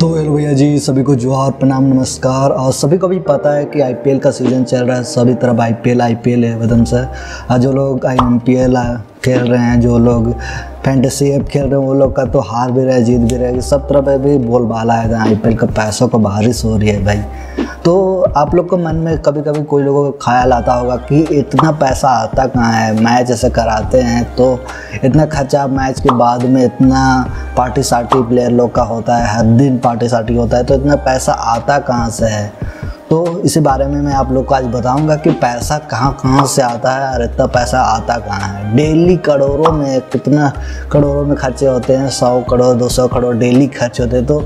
तो हेलो भैया जी, सभी को जोहार, प्रणाम, नमस्कार। और सभी को भी पता है कि आईपीएल का सीज़न चल रहा है। सभी तरफ़ आईपीएल आईपीएल है वदन से। और जो लोग आई एम पी एल खेल रहे हैं, जो लोग फैंटेसी ऐप खेल रहे हैं, वो लोग का तो हार भी रहे जीत भी रहे सब तरफ़ अभी बोलबाला है आई पी का पैसों का बारिश हो रही है भाई। तो आप लोग को मन में कभी कभी कोई लोगों का ख्याल आता होगा कि इतना पैसा आता कहाँ है? मैच ऐसे कराते हैं तो इतना खर्चा मैच के बाद में इतना पार्टी सार्टी प्लेयर लोग का होता है, हर दिन पार्टी सार्टी होता है तो इतना पैसा आता कहाँ से है? तो इसी बारे में मैं आप लोग को आज बताऊँगा कि पैसा कहाँ कहाँ से आता है और इतना पैसा आता कहाँ है। डेली करोड़ों में कितना करोड़ों में खर्चे होते हैं, सौ करोड़, दो सौ करोड़ डेली खर्च होते हैं तो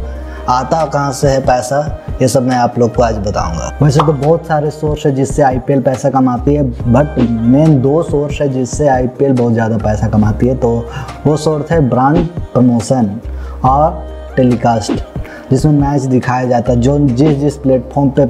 आता कहाँ से है पैसा, ये सब मैं आप लोग को आज बताऊँगा। वैसे तो बहुत सारे सोर्स है जिससे आईपीएल पैसा कमाती है बट मेन दो सोर्स है जिससे आईपीएल बहुत ज़्यादा पैसा कमाती है तो वो सोर्स है ब्रांड प्रमोशन और टेलीकास्ट जिसमें मैच दिखाया जाता है जो जिस जिस प्लेटफॉर्म पे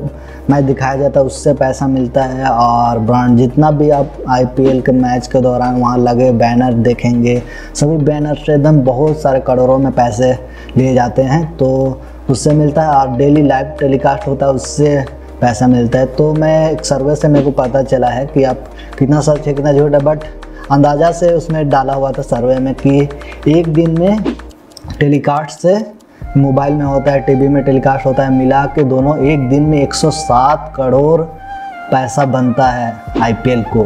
मैच दिखाया जाता है उससे पैसा मिलता है। और ब्रांड, जितना भी आप आईपीएल के मैच के दौरान वहाँ लगे, बैनर देखेंगे, सभी बैनर से एकदम बहुत सारे करोड़ों में पैसे लिए जाते हैं तो उससे मिलता है। और डेली लाइव टेलीकास्ट होता है, उससे पैसा मिलता है। तो मैं एक सर्वे से मेरे को पता चला है कि आप कितना सच है, कितना झूठ है, बट अंदाज़ा से उसमें डाला हुआ था सर्वे में कि एक दिन में टेलीकास्ट से मोबाइल में होता है, टीवी में टेलीकास्ट होता है, मिला के दोनों एक दिन में 107 करोड़ पैसा बनता है आईपीएल को।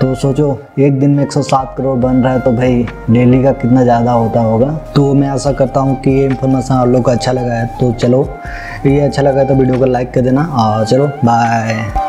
तो सोचो, एक दिन में 107 करोड़ बन रहा है तो भाई, डेली का कितना ज़्यादा होता होगा? तो मैं आशा करता हूँ कि ये इन्फॉर्मेशन आप लोग को अच्छा लगा है। तो चलो, ये अच्छा लगा है तो वीडियो को लाइक कर देना और चलो बाय